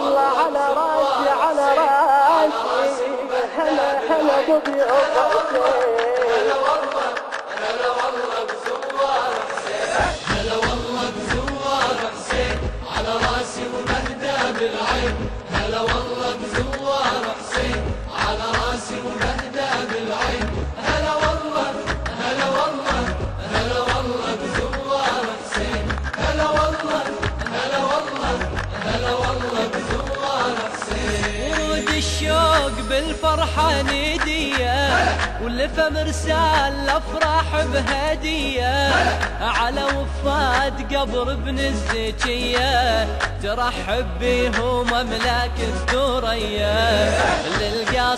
الله على راسي على راسي. هلا هلا بوبي عقبتي الفرحة ندية ولف مرسال الأفراح بهدية. على وفاد قبر ابن الزكية ترحب بيهم املاك الثريا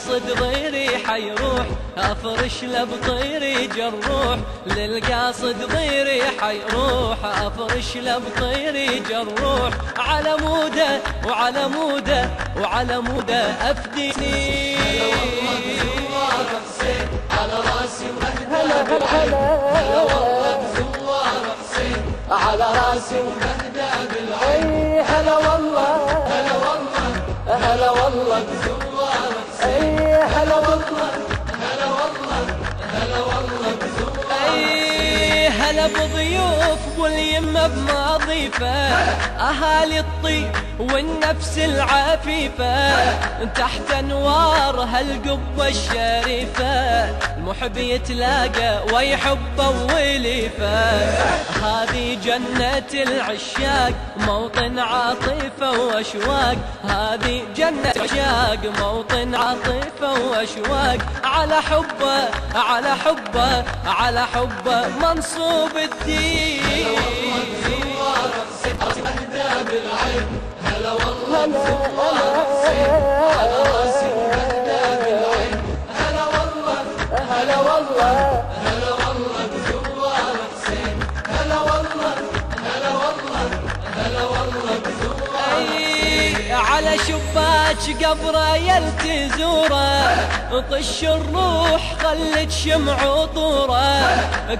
للقاصد ضيري حيروح افرش له بطيري جروح للقاصد ضيري حيروح افرش له بطيري جروح على موده وعلى موده وعلى موده افديني على راسي بالعين هلا والله بزوار حسين على راسي وهدى بالعين هلا والله هلا والله هلا والله هلا بضيوف واليمة بمضيفة أهالي الطيب والنفس العفيفة تحت أنوار هالقبة الشريفة المحب يتلاقى ويحب وليفة هذه جنة العشاق موطن عاطفة وأشواق. هذه جنة عشاق موطن عاطفة وأشواق. على حبه على حبه على حبه هلا والله حسين على راسي بالعين هلا والله هلا والله هلا على شباك قبره يلتزوره طش الروح خلت شمع وطوره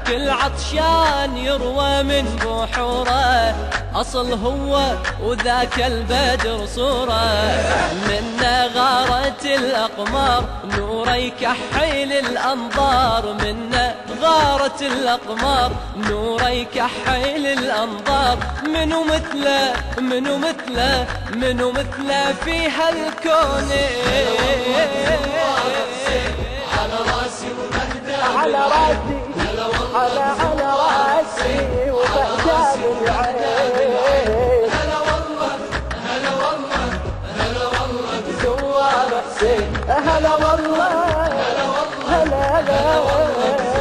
كل عطشان يروى من بحوره. أصل هو وذاك البدر صورة. منا غارت الأقمار نوره يكحل الأنظار. منا غارت الأقمار نوره يكحل الأنظار. منو مثله منو مثله منو مثله في هالكون. على راسي وهدى على راسي على على راسي وبهدى بالعين هلا والله هلا والله هلا والله. بزوار حسين هلا والله هلا هلا اي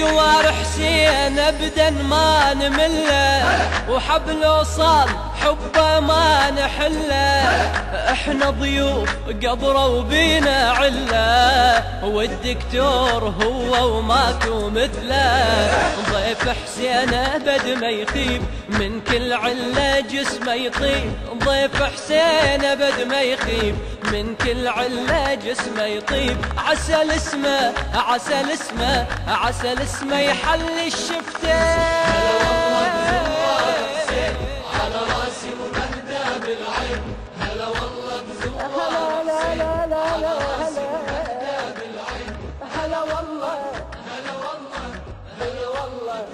جوار حسين ابدا ما نمله وحبل وصال حبه ما نحله. إحنا ضيوف قبره وبينا عله. والدكتور هو وماكو مثله. ضيف حسين ابد ما يخيب. من كل عله جسمه يطيب. ضيف حسين ابد ما يخيب. من كل عله جسمه يطيب. عسل اسمه عسل اسمه عسل اسمه يحل الشفتين هلا لا لا لا لا هلا هلا والله هلا والله هلا والله